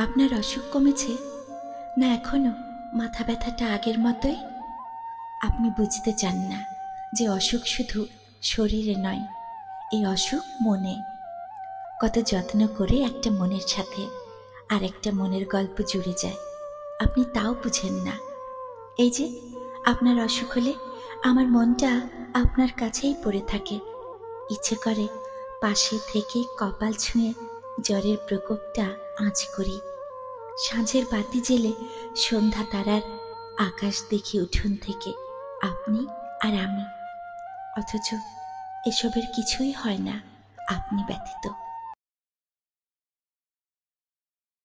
আপনার অসুখ কমেছে? না, এখনও। মাথা ব্যথাটা আগের মতোই? আপনি বুঝতে চান না যে অসুখ শুধু শরীরে নয়, এই অসুখ মনে। কত যত্ন করে একটা মনের সাথে আর একটা মনের গল্প জুড়ে যায়। আপনি তাও বুঝেন না। এই যে, আপনার অসুখ হলে আমার মনটা আপনার কাছেই পড়ে থাকে। ইচ্ছে করে পাশে থেকে কপাল ছুঁয়ে জ্বরের প্রকোপটা আঁচ করি। সাঁঝের বাতি জেলে সন্ধ্যা তারার আকাশ দেখি উঠোন থেকে আপনি আর আমি। অথচ এসবের কিছুই হয় না, আপনি ব্যতীত।